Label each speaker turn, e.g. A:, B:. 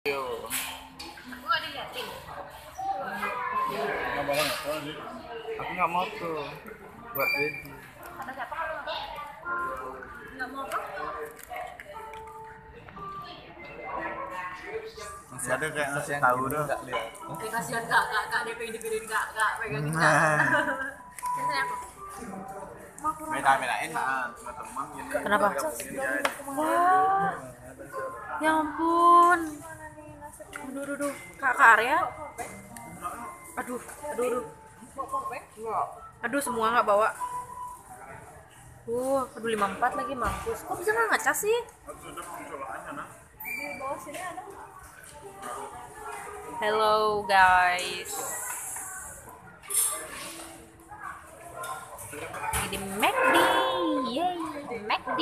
A: Aku.
B: Nggak mau tuh buat
A: apa?
B: Masih ada kayak ngasih tahu tuh.
A: Eh kasihan kak, kak, DP dipikirin kak, kak pegangin kak.
B: Nah.
A: Ini aku.
B: Beda bedain nah, cuma teman.
A: Kenapa? Ya ampun. Aduh, aduh, aduh. Kak, kak Arya. Aduh, aduh, aduh. Aduh, semua nggak bawa. Uh, aduh 54 lagi mampus. Kok bisa nggak ngecas sih? Hello guys. Di McD. Yay, McD.